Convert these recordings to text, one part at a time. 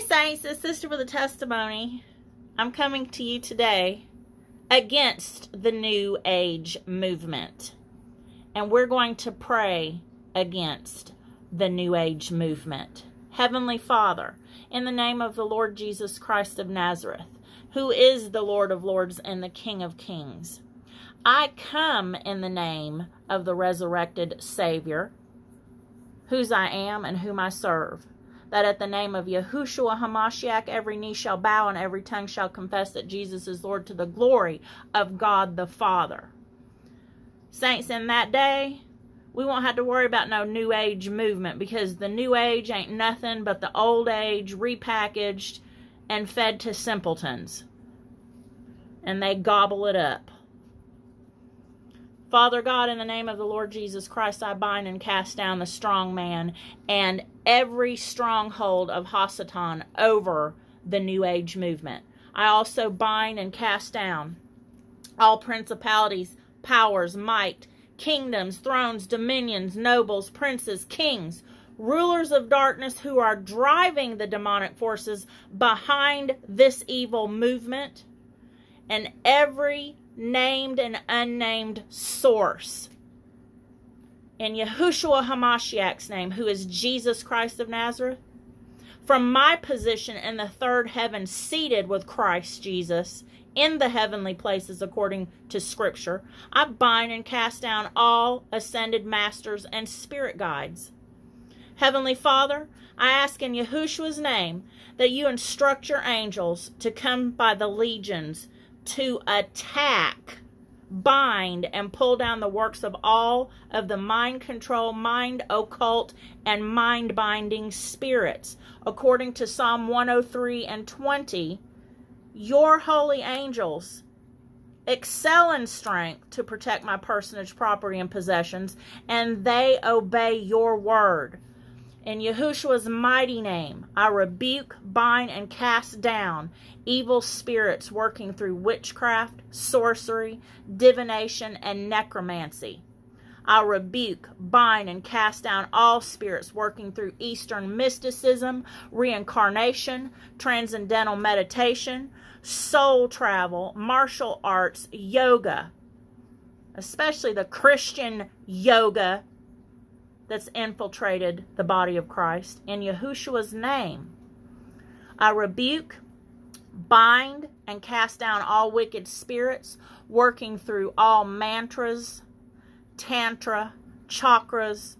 Saints, it's Sister with a testimony. I'm coming to you today against the New Age movement. And we're going to pray against the New Age movement. Heavenly Father, in the name of the Lord Jesus Christ of Nazareth, who is the Lord of Lords and the King of Kings, I come in the name of the resurrected Savior, whose I am and whom I serve that at the name of Yahushua Hamashiach every knee shall bow and every tongue shall confess that Jesus is Lord to the glory of God the Father. Saints, in that day, we won't have to worry about no new age movement because the new age ain't nothing but the old age repackaged and fed to simpletons. And they gobble it up. Father God, in the name of the Lord Jesus Christ, I bind and cast down the strong man and every stronghold of Hasatan over the New Age movement. I also bind and cast down all principalities, powers, might, kingdoms, thrones, dominions, nobles, princes, kings, rulers of darkness who are driving the demonic forces behind this evil movement, and every named and unnamed source. In Yahushua Hamashiach's name, who is Jesus Christ of Nazareth, from my position in the third heaven, seated with Christ Jesus in the heavenly places according to Scripture, I bind and cast down all ascended masters and spirit guides. Heavenly Father, I ask in Yahushua's name that you instruct your angels to come by the legions to attack, bind, and pull down the works of all of the mind control, mind occult, and mind binding spirits. According to Psalm 103 and 20, your holy angels excel in strength to protect my personage, property, and possessions, and they obey your word. In Yahushua's mighty name, I rebuke, bind, and cast down evil spirits working through witchcraft, sorcery, divination, and necromancy. I rebuke, bind, and cast down all spirits working through Eastern mysticism, reincarnation, transcendental meditation, soul travel, martial arts, yoga, especially the Christian yoga that's infiltrated the body of Christ. In Yahushua's name, I rebuke, bind, and cast down all wicked spirits working through all mantras, tantra, chakras,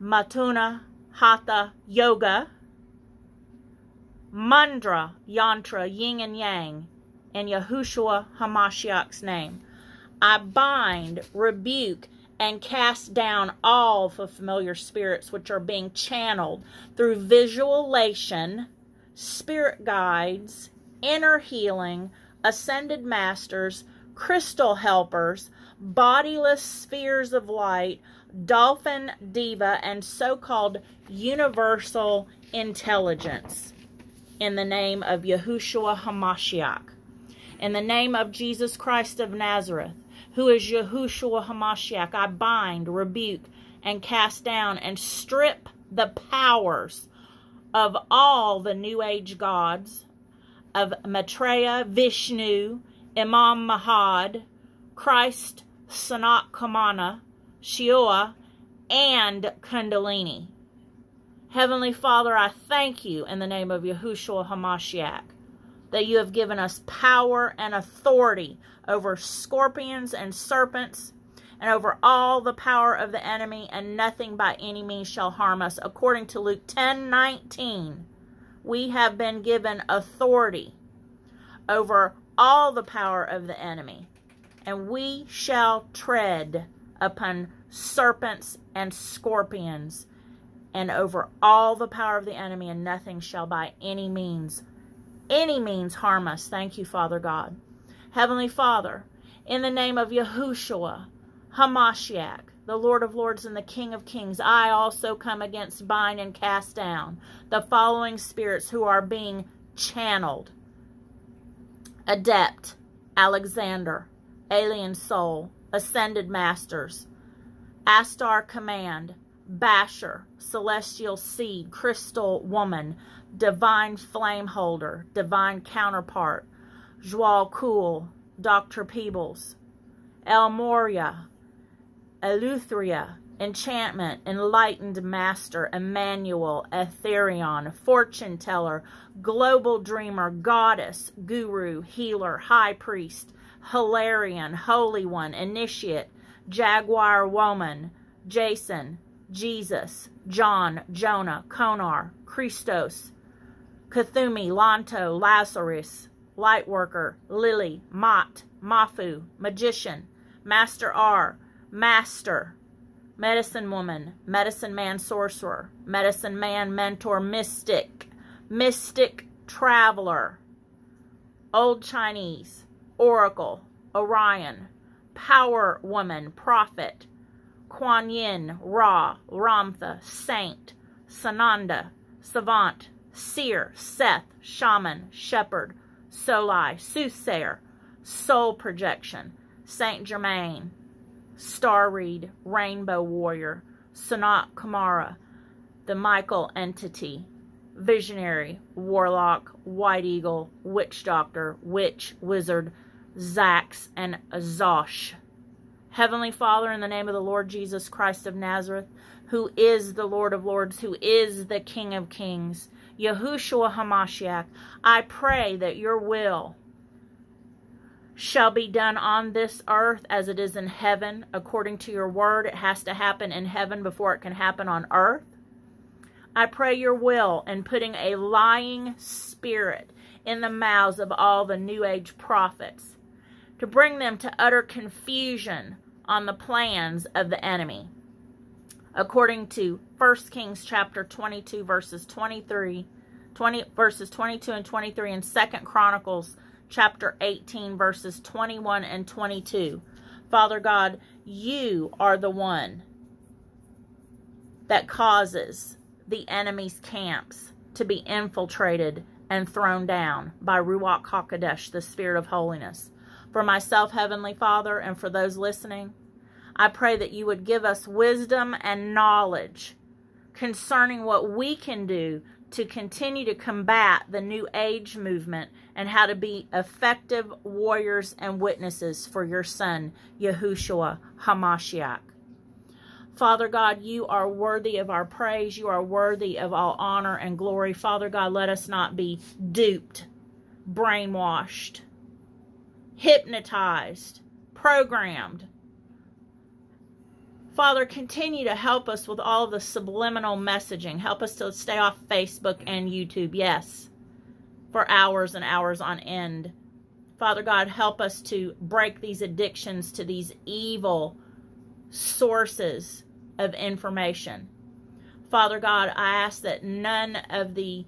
matuna, hatha, yoga, mundra, yantra, yin and yang, in Yahushua Hamashiach's name. I bind, rebuke, and cast down all the familiar spirits which are being channeled through visualization, spirit guides, inner healing, ascended masters, crystal helpers, bodiless spheres of light, dolphin diva, and so called universal intelligence. In the name of Yahushua HaMashiach. In the name of Jesus Christ of Nazareth who is Yahushua Hamashiach. I bind, rebuke, and cast down and strip the powers of all the New Age gods of Maitreya, Vishnu, Imam Mahdi, Christ, Sanat Kumara, Shiva, and Kundalini. Heavenly Father, I thank you in the name of Yahushua Hamashiach that you have given us power and authority over scorpions and serpents and over all the power of the enemy, and nothing by any means shall harm us. According to Luke 10 19, we have been given authority over all the power of the enemy, and we shall tread upon serpents and scorpions and over all the power of the enemy, and nothing shall by any means any means harm us. Thank you, Father God. Heavenly Father, in the name of Yahushua, Hamashiach, the Lord of Lords and the King of Kings, I also come against, bind, and cast down the following spirits who are being channeled. Adept, Alexander, Alien Soul, Ascended Masters, Ashtar Command, Bashar, Celestial Seed, Crystal Woman, divine flame holder, divine counterpart, Djwhal Khul, Dr. Peebles, El Morya, enchantment, enlightened master, Emmanuel, Etherion, fortune teller, global dreamer, goddess, guru, healer, high priest, Hilarion, holy one, initiate, jaguar woman, Jason, Jesus, John, Jonah, Konar, Christos, Kuthumi, Lanto, Lazarus, Lightworker, Lily, Mott, Mafu, Magician, Master R, Master, Medicine Woman, Medicine Man Sorcerer, Medicine Man Mentor Mystic, Mystic Traveler, Old Chinese, Oracle, Orion, Power Woman, Prophet, Kuan Yin, Ra, Ramtha, Saint, Sananda, Savant, Seer, Seth, Shaman, Shepherd, Soli, Soothsayer, Soul Projection, Saint Germain, Star Reed, Rainbow Warrior, Sanat Kumara, the Michael Entity, Visionary, Warlock, White Eagle, Witch Doctor, Witch, Wizard, Zax, and Azosh. Heavenly Father, in the name of the Lord Jesus Christ of Nazareth, who is the Lord of Lords, who is the King of Kings, Yahushua Hamashiach, I pray that your will shall be done on this earth as it is in heaven. According to your word, it has to happen in heaven before it can happen on earth. I pray your will in putting a lying spirit in the mouths of all the New Age prophets to bring them to utter confusion on the plans of the enemy. According to 1 Kings chapter 22 verses 23, 20 verses 22 and 23 and 2 Chronicles chapter 18, verses 21 and 22. Father God, you are the one that causes the enemy's camps to be infiltrated and thrown down by Ruach HaKodesh, the Spirit of Holiness. For myself, Heavenly Father, and for those listening, I pray that you would give us wisdom and knowledge concerning what we can do to continue to combat the New Age movement and how to be effective warriors and witnesses for your Son, Yahushua HaMashiach. Father God, you are worthy of our praise. You are worthy of all honor and glory. Father God, let us not be duped, brainwashed, hypnotized, programmed Father, continue to help us with all the subliminal messaging. Help us to stay off Facebook and YouTube, yes, for hours and hours on end. Father God, help us to break these addictions to these evil sources of information. Father God, I ask that none of the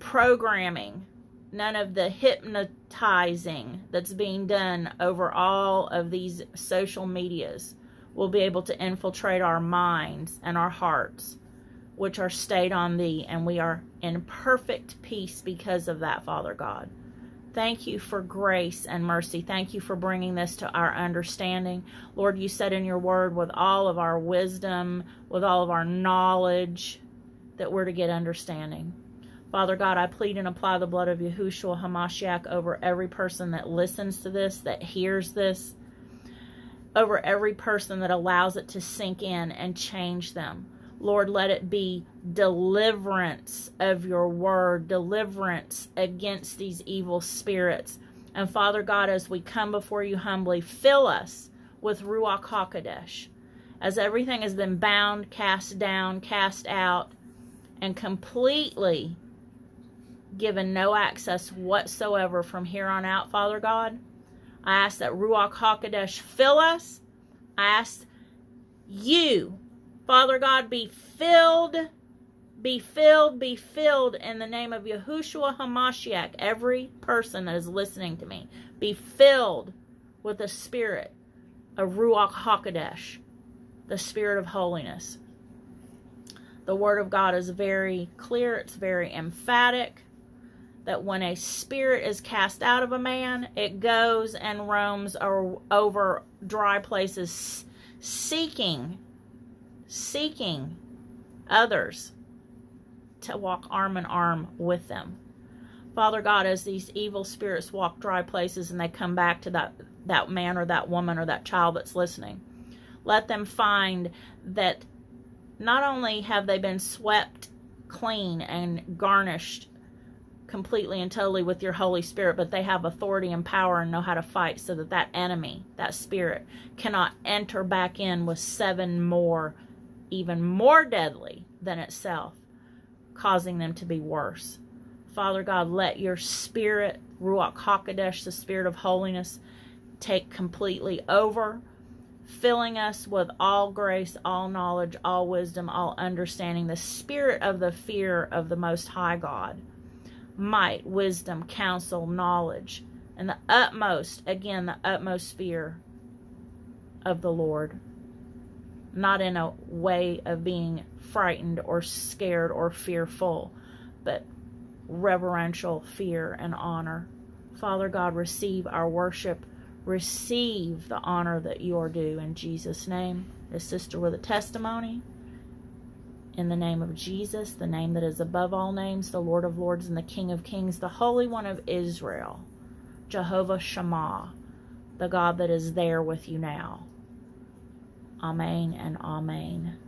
programming, none of the hypnotizing that's being done over all of these social medias will be able to infiltrate our minds and our hearts, which are stayed on thee, and we are in perfect peace because of that, Father God. Thank you for grace and mercy. Thank you for bringing this to our understanding. Lord, you said in your word, with all of our wisdom, with all of our knowledge, that we're to get understanding. Father God, I plead and apply the blood of Yahushua HaMashiach over every person that listens to this, that hears this, over every person that allows it to sink in and change them. Lord, let it be deliverance of your word, deliverance against these evil spirits. And Father God, as we come before you humbly, fill us with Ruach HaKodesh. As everything has been bound, cast down, cast out, and completely given no access whatsoever from here on out, Father God, I ask that Ruach HaKodesh fill us. I ask you, Father God, be filled, be filled, be filled in the name of Yahushua HaMashiach. Every person that is listening to me, be filled with the spirit of Ruach HaKodesh, the spirit of holiness. The word of God is very clear, it's very emphatic that when a spirit is cast out of a man, it goes and roams over dry places seeking, seeking others to walk arm in arm with them. Father God, as these evil spirits walk dry places and they come back to that, that man or that woman or that child that's listening, let them find that not only have they been swept clean and garnished completely and totally with your Holy Spirit, but they have authority and power and know how to fight so that that enemy, that spirit, cannot enter back in with seven more, even more deadly than itself, causing them to be worse. Father God, let your spirit, Ruach HaKodesh, the spirit of holiness, take completely over, filling us with all grace, all knowledge, all wisdom, all understanding, the spirit of the fear of the Most High God might, wisdom, counsel, knowledge, and the utmost, again, the utmost fear of the Lord. Not in a way of being frightened or scared or fearful, but reverential fear and honor. Father God, receive our worship. Receive the honor that you are due in Jesus' name. A sister with a testimony in the name of Jesus, the name that is above all names, the Lord of lords and the King of kings, the Holy One of Israel, Jehovah Shammah, the God that is there with you now. Amen and Amen.